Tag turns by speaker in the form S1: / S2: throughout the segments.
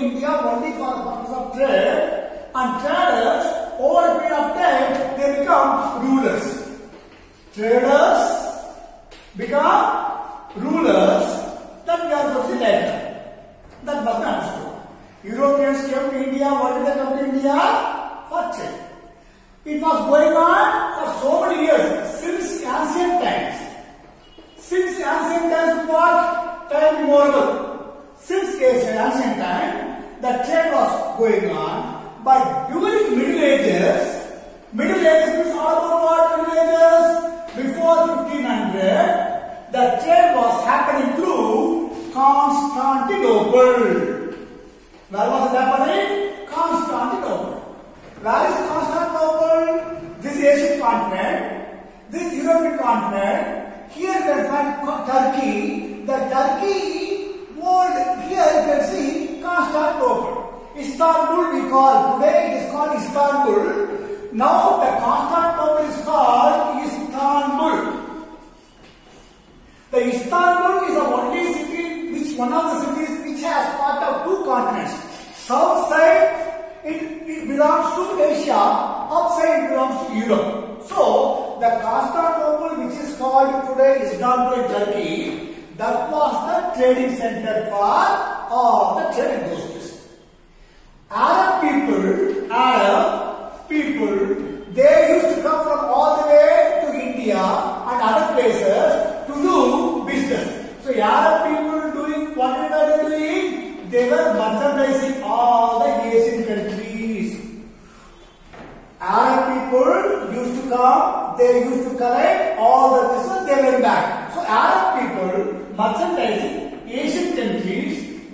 S1: India only for the purpose of trade. And traders, over a period of time, they become rulers. Traders become rulers. That we are going later. That must be understood. Europeans came to India. What did they come to India? For trade. It was going on for so many years, since ancient times. Since ancient times, what time immemorial? Since ancient time, the trade was going on. But during Middle Ages, Middle Ages means all about what Middle Ages? Before 1500, the trade was happening through Constantinople. Where was it happening? Constantinople. Where is Constantinople? This Asian continent, this European continent. Here you can find Turkey. The Turkey world here you can see Constantinople. Istanbul we call today it is called Istanbul. Now the Constantinople is called Istanbul. The Istanbul is the only city which one of the cities which has part of two continents. South side it, it belongs to Asia, upside it belongs to Europe. So the Constantinople which is called today Istanbul Turkey, that was the trading center for all the trade in. Arab people, Arab people, they used to come from all the way to India and other places to do business. So Arab people doing what were they doing? They were merchandising all the Asian countries. Arab people used to come, they used to collect all the business, they went back. So Arab people merchandising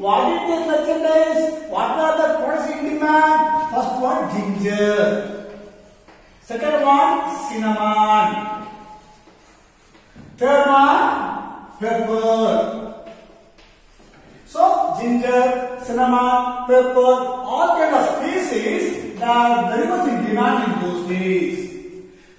S1: what did they merchandise? What are the products in demand? First one, ginger. Second one, cinnamon. Third one, pepper. So, ginger, cinnamon, pepper, all kind of species that are very much in demand in those days.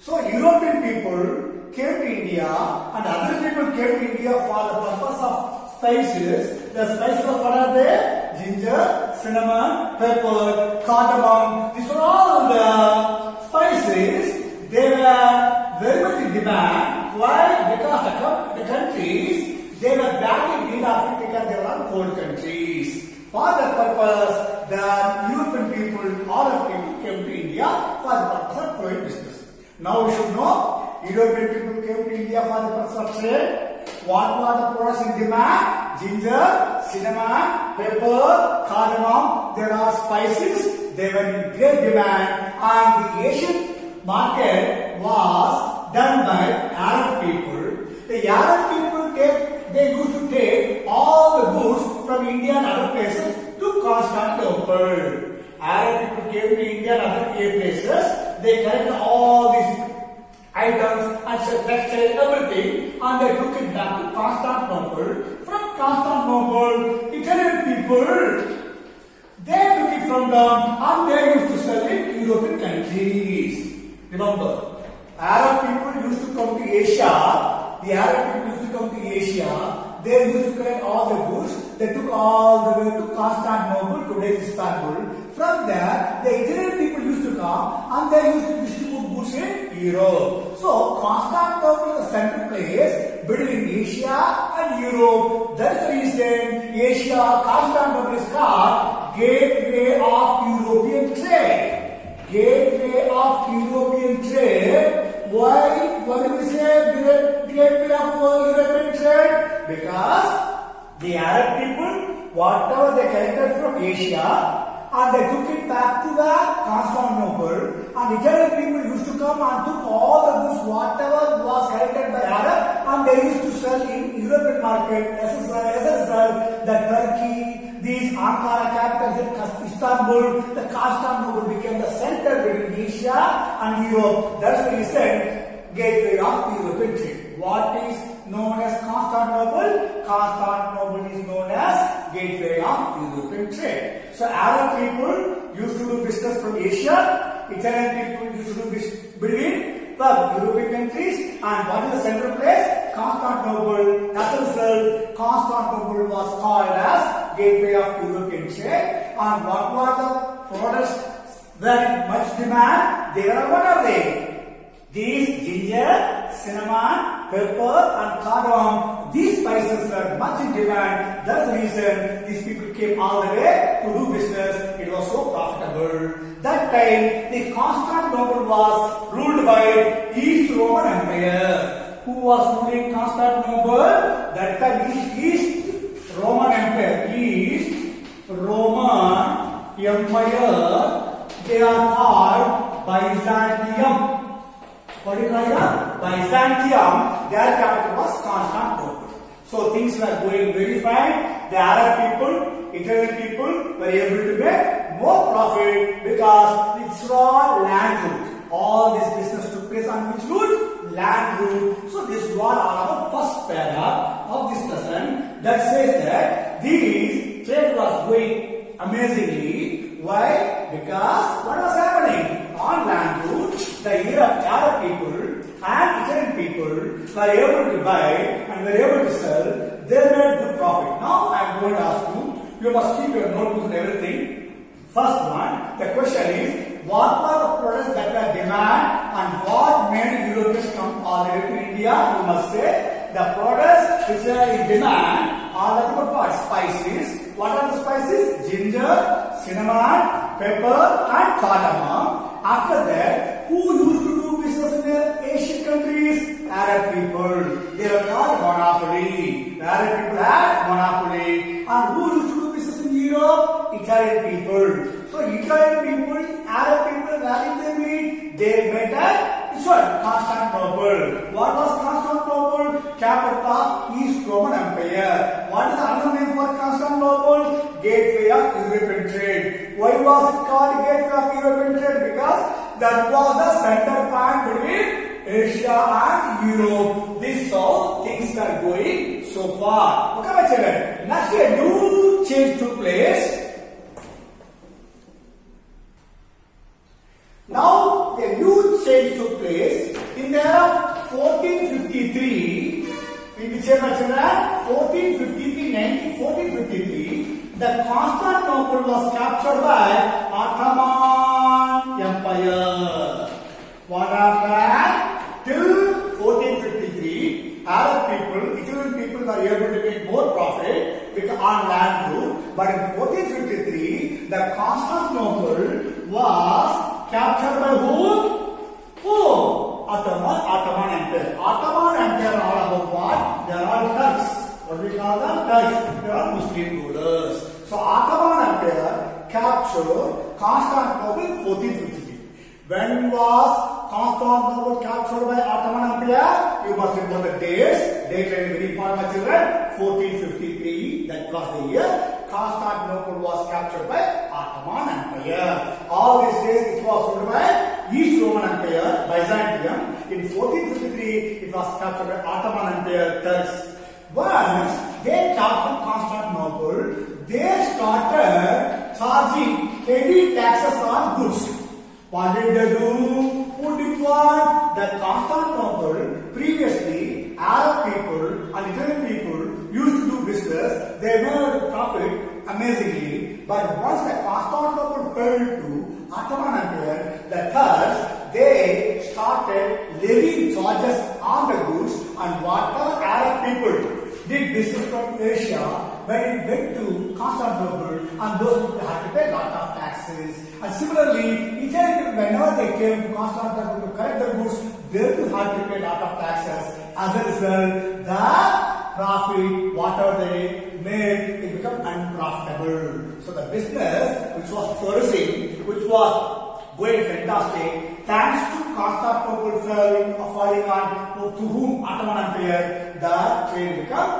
S1: So, European people came to India and other people came to India for the purpose of spices. The spices what are they? Ginger, cinnamon, pepper, cardamom. These are all the spices. They were very much in demand. Why? Because the, countries, they were badly of it because they were all cold countries. For that purpose, the European people, all of people came to India for the purpose of trade business. Now we should know, European people came to India for the purpose of trade. What were the products in demand? Ginger, cinnamon, pepper, cardamom. There are spices. They were in great demand. And the Asian market was done by Arab people. The Arab people take, they used to take all the goods from India and other places to Constantinople. Arab people came to India and other places. They collected all these items and textile, everything, and they took it back to Constantinople. From Constantinople, Italian people, they took it from them and they used to sell it in European countries. Remember, Arab people used to come to Asia. The Arab people used to come to Asia. They used to collect all the goods. They took all the way to Constantinople, today's Istanbul. From there, the Italian people used to come and they used to distribute goods in Europe. So, Constantinople is the central place between Asia and Europe. That's the reason Asia, Constantinople is called gateway of European trade. Gateway of European trade. Why? Why do we say gateway of European trade? Because the Arab people, whatever they collected from Asia, and they took it back to the Constantinople and the Italian people come and took all the goods whatever was collected by Arab and they used to sell in European market as a, as a result the Turkey, these Ankara capital, Istanbul, the Constantinople became the center between Asia and Europe. That's why he said gateway of European trade. What is known as Constantinople? Constantinople is known as gateway of European trade. So Arab people used to do business from Asia. Italian people used to business between the European countries. And what is the central place? Constantinople. As a result, Constantinople was called as gateway of European trade. And what were the products very much demand? They are what are they? These ginger, cinnamon, pepper and cardamom, these spices were much in demand. That's the reason these people came all the way to do business. It was so profitable. That time, the Constantinople was ruled by East Roman Empire. Who was ruling Constantinople? That time, East, East Roman Empire. East Roman Empire. They are called Byzantium. What do you call? Byzantium, their capital was Constantinople. So things were going very fine. The Arab people, Italian people were able to make more profit because it's all land route. All this business took place on which route? Land route. So this was our first para of this lesson that says that these trade was going amazingly. Why? Because what was happening? On land route, the Arab, Arab people and Italian people were able to buy and were able to sell. They made good profit. Now I am going to ask you, you must keep your notebooks and everything. First one, the question is, what were the products that were demand and what made Europeans come all the way to India? You must say, the products which are in demand are the what? Spices. What are the spices? Ginger, cinnamon, pepper and cardamom. After that, who used to do business in the Asian countries? Arab people. They were called monopoly. The Arab people had monopoly. And who used to do business in Europe? Italian people. So Italian people, Arab people, where did they meet? They met at which? Constantinople. What was Constantinople? Capital of East Roman Empire. What is the other name for Constantinople? Gateway of European trade. Why was it called Gateway of European trade? Because that was the center point between Asia and Europe. This is how things are going so far. Okay, my children. Next, a new change took place. Whom? Whom? Ottoman, Ottoman Empire. Ottoman Empire are about what? They are Turks. What we call them? Turks. They are Muslim rulers. So Ottoman Empire captured Constantinople 1453. When was Constantinople captured by Ottoman Empire? You must remember the dates. Date is very important, children. 1453, that was the year. Constantinople was captured by Ottoman Empire. All these days it was ruled by East Roman Empire, Byzantium. In 1453, it was captured by Ottoman Empire, Turks. Once they captured Constantinople, they started charging heavy taxes on goods. What did they do? Who did what? The Constantinople, previously Arab people and Italian people used to do business. They made profit amazingly. But once the Constantinople fell to Ottoman Empire, the Turks, they started levying charges on the goods and whatever Arab people did business from Asia, when it went to Constantinople, and those people had to pay a lot of taxes. And similarly, people, whenever they came to Constantinople to collect the goods, they too had to pay a lot of taxes. As a result, the profit, whatever they made, it became unprofitable. The business, which was flourishing, which was going fantastic, thanks to Constantinople falling, falling on to whom Ottoman Empire, the trade become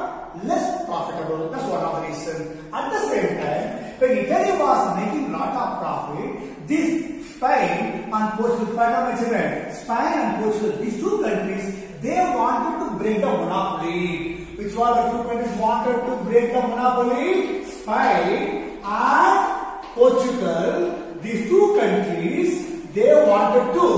S1: less profitable. That's one of the reasons. At the same time, when Italy was making a lot of profit, this Spain and Portugal, children. Spain and Portugal, these two countries, they wanted to break the monopoly. Which was the two countries wanted to break the monopoly? Spain and Portugal. These two countries, they wanted to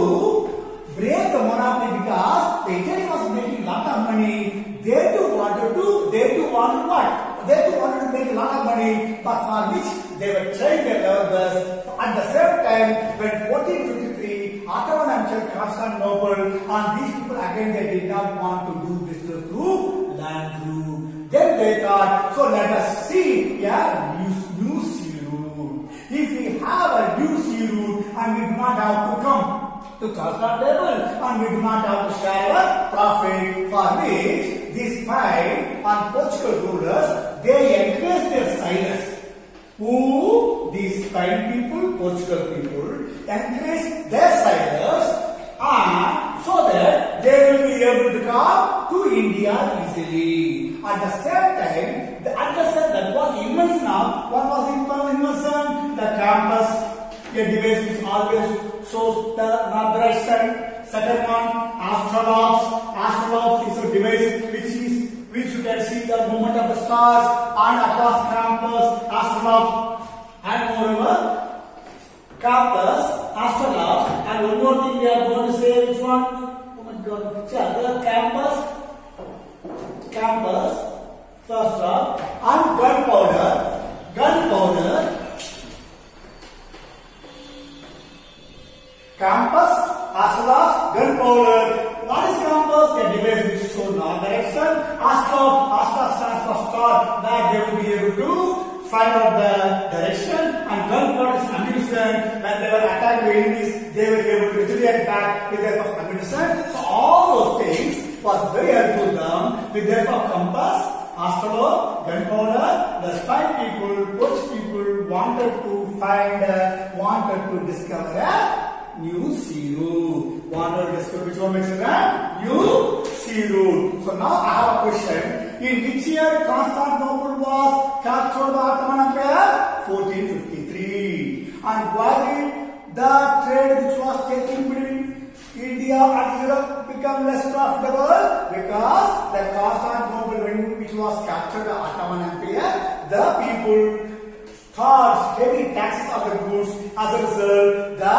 S1: break the monopoly because the Italy was making a lot of money. They too wanted to, they too wanted what? They too wanted to make a lot of money, but for which they were trying their level. At the same time, when 1453, Ottoman Empire, Constantinople, and these people again they did not want to do business through land through. Then they thought, so let us see a have a sea route and we do not have to come to Constantinople and we do not have to share a profit for which these Spain and Portugal rulers they encourage their sailors who these Spain people, Portugal people encourage their sailors and so that they will be able to come to India easily. At the same time, the understand that was immense now. What was the invention? The compass, a device which always shows the north direction. Second one, astrolabes. Astrolabes is a device which is which you can see the movement of the stars and across compass, astrolabes, and moreover, compass, astrolabes, and one more thing we are going to say which one? Oh my god, see, the compass, compass, up, and gunpowder, gunpowder, compass, astrolabes, gunpowder. What is compass? A device which shows north direction. Astra, Astra stands for star, that they will be able to find out the direction and gunpowder is ammunition. When they were attacked by enemies, they were able to retaliate back with the help of ammunition. So all those things was very helpful to them with the help of compass, astrolabe, gunpowder. The spy people, Dutch people wanted to find, uh, wanted to discover a new sea route. Wanted to discover which one makes it a new sea route. So now I have a question. In which year Constantinople was captured by Ottoman Empire? 1453. And why did the trade which was taking between India and Europe become less profitable? Because the Constantinople was captured by Ottoman Empire, the people charge heavy taxes on the goods. As a result, the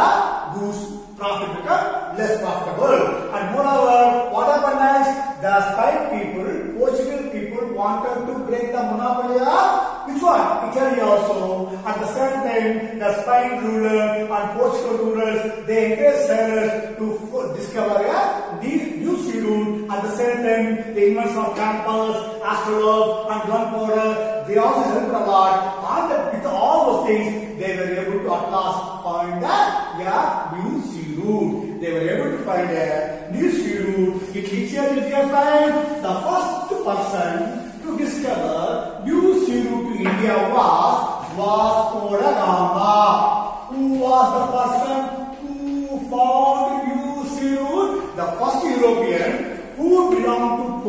S1: goods profit become less profitable. And moreover, what happened next? The Spain people, Portugal people wanted to break the monopoly of which one? Italy also. At the same time, the Spain ruler and Portugal rulers, they encouraged sailors to discover a new, new sea route. At the same time, the invention of compass, astrolabe and gunpowder, they also helped a lot. And with all those things, they were able to at last find a yeah, new sea route. They were able to find a new sea route. Did they find? The first person to discover new sea route to India was Vasco da Gama. Who was the person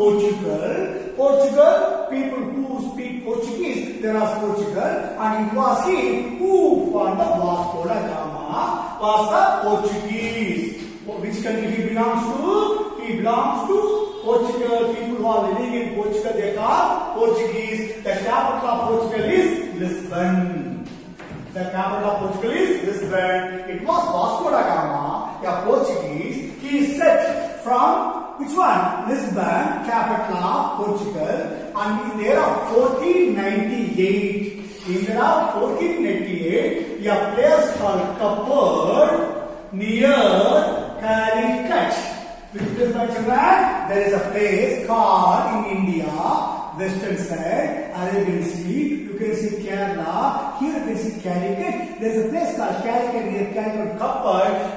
S1: Portugal. Portugal, people who speak Portuguese, there are Portugal, and it was he who found the Vasco da Gama was the Portuguese. Which country he belongs to? He belongs to Portugal. People who are living in Portugal, they call Portuguese. The capital of Portugal is Lisbon. The capital of Portugal is Lisbon. It was Vasco da Gama, a Portuguese. He set from which one? Lisbon, capital of Portugal, and in the year of 1498. In the year of 1498, a place called Kappad near Calicut. Which place my children? There is a place called in India, western side, Arabian Sea. You can see Kerala. Here you can see Calicut. There is a place called Calicut near Calicut.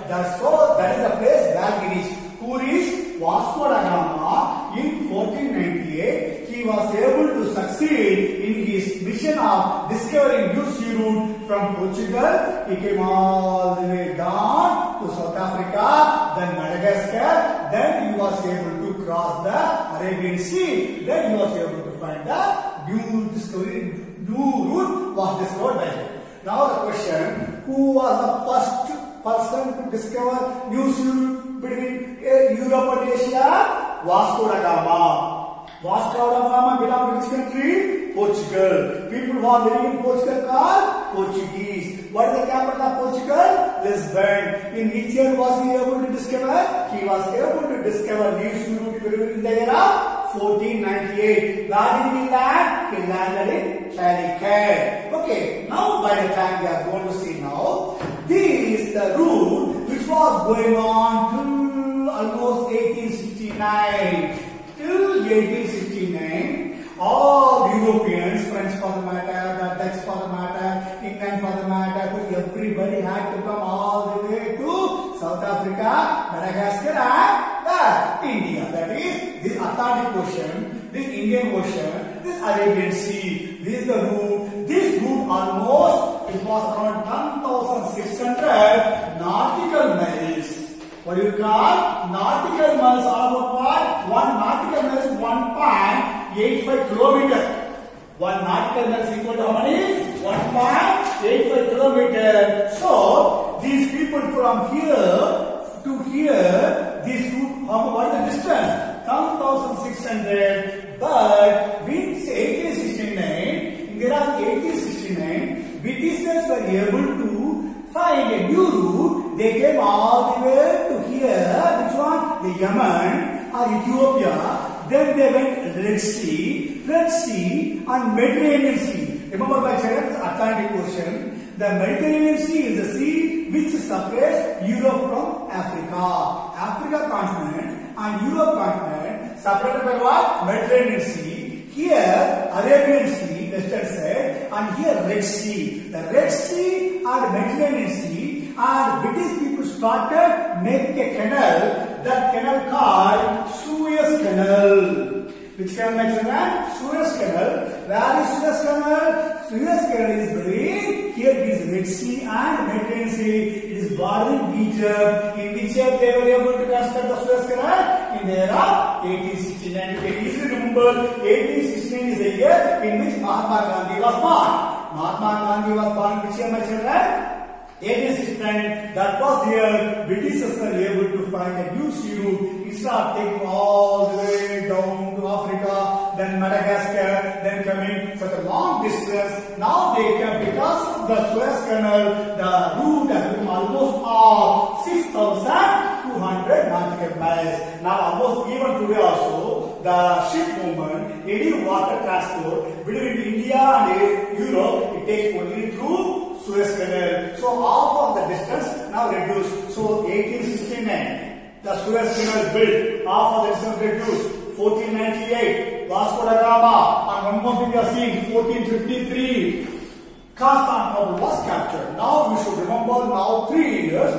S1: That's so that is the place where he reached. Who reached? Vasco da Gama in 1498. He was able to succeed in his mission of discovering new sea route from Portugal. He came all the way down to South Africa, then Madagascar. Then he was able to cross the Arabian Sea. Then he was able to find the new discovery, new route was discovered by him. Now the question, who was the first person to discover new sea between uh, Europe and Asia? Vasco da Gama. Vasco da Gama belonged to which country? Portugal. People who are living in Portugal called Portuguese. What is the capital of Portugal? Lisbon. In which year was he able to discover? He was able to discover new sea in the of 1498. Where did he land? He landed in Calicut. Okay, now by the time we are going to see now, this is the route which was going on till almost 1869. Till 1869, all Europeans, French for the matter, the Dutch for the matter, England for the matter, everybody had to come all the way to South Africa, Madagascar and India. That is this Atlantic Ocean, this Indian Ocean, this Arabian Sea. This is the route. This route almost it was around 1,600 nautical miles. What do you call? Nautical miles are about what? One nautical mile is 1.85 kilometer. One nautical mile is equal to how many? 1.85 kilometer. So, these people from here to here, this route, how, what is the distance? 10,600. But, with 1869, there are year of 1869, Britishers were able to find a new route. They came all the way to here, which one? The Yemen or Ethiopia. Then they went Red Sea, Red Sea and Mediterranean Sea. Remember my children, Atlantic Ocean. The Mediterranean Sea is the sea which separates Europe from Africa. Africa continent and Europe continent separated by what? Mediterranean Sea. Here, Arabian Sea, western side, and here Red Sea. The Red Sea and Sea, and British people started make a canal, that canal called Suez Canal. Which canal makes a Suez Canal. Where is Suez Canal? Suez Canal is between, here is Red Sea and Mediterranean Sea. It is bordering Egypt. In which year they were able to construct the Suez Canal? In the of 1869. You can easily remember 1869 is the year in which Mahatma Gandhi was born. Mahatma Gandhi was born which year my children? 1869, that was the year Britishers were able to find a new sea route instead of taking all the way down to Africa, then Madagascar, then coming such a long distance. Now they can, because of the Suez Canal, the route has become almost uh, all 6,200 nautical miles. Now almost even today also, the ship movement, any water transport between India and uh, Europe, it takes only through Suez Canal. So half of the distance now reduced. So 1869, the Suez Canal built, half of the distance reduced. 1498, Vasco da Gama, and one more thing you are seeing, 1453, Constantinople was captured. Now you should remember now three years.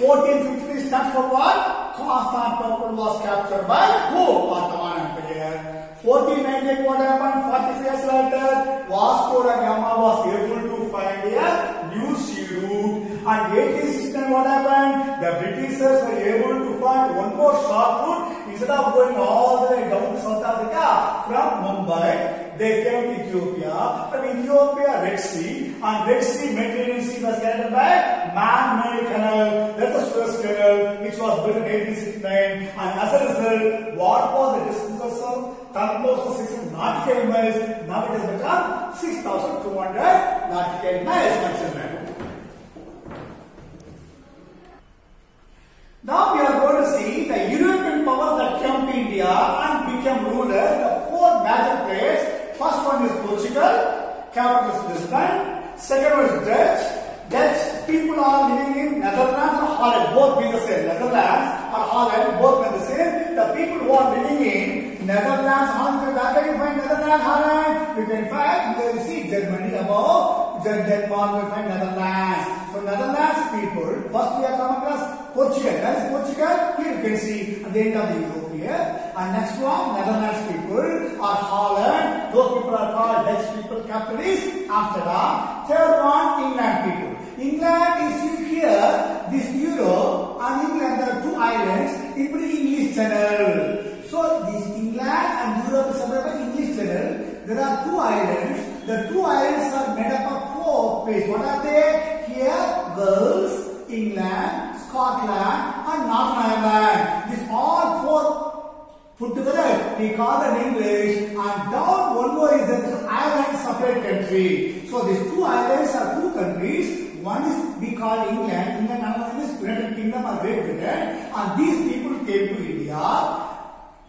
S1: 1453 stands for what? Constantinople was captured by who? Ottoman Empire. 1498 what happened? 45 years later, Vasco da Gama was able to find a new sea route. And 1869 what happened? The Britishers were able to find one more short route instead of going all the way down to South Africa from Mumbai. They came to Ethiopia. From Ethiopia, Red Sea. And Red Sea, Mediterranean Sea was carried by man-made canal. That's the Suez Canal, which was built in 1869. And as a result, what was the distance of 10,600 nautical miles? Now it has become 6,200 nautical miles, my children. Now we are going to see the European powers that came to India and became rulers. The four major players. First one is Portugal, capital is Lisbon. Second one is Dutch. Dutch people are living in Netherlands or Holland, both being the same. Netherlands or Holland, both being the same. The people who are living in Netherlands, Holland, where can you find Netherlands, Holland? You can find, you can see Germany above, Denmark, you find Netherlands. So Netherlands people, first we are coming across Portugal. That is Portugal. Here you can see at the end of the Europe here. And next one, Netherlands people or Holland. Those people are called Dutch people. Capital is Amsterdam. Third one, England people. England is here. This Europe and England, there are two islands in between English Channel. So this England and Europe is separated by English Channel. There are two islands. The two islands are made up of four places. What are they? Here, Wales. England, Scotland, and Northern Ireland. These all four put together, we call it English, and down one more is an island separate country. So these two islands are two countries. One is we call England, England another one is United Kingdom or Great Britain, and these people came to India.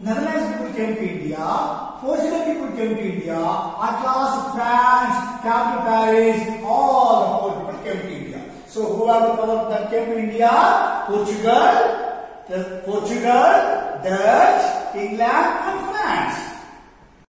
S1: Netherlands people came to India, Portugal people came to India, at last France, capital Paris, all the four people came to India. So who are the power that came to India? Portugal, the Portugal, Dutch, England and France.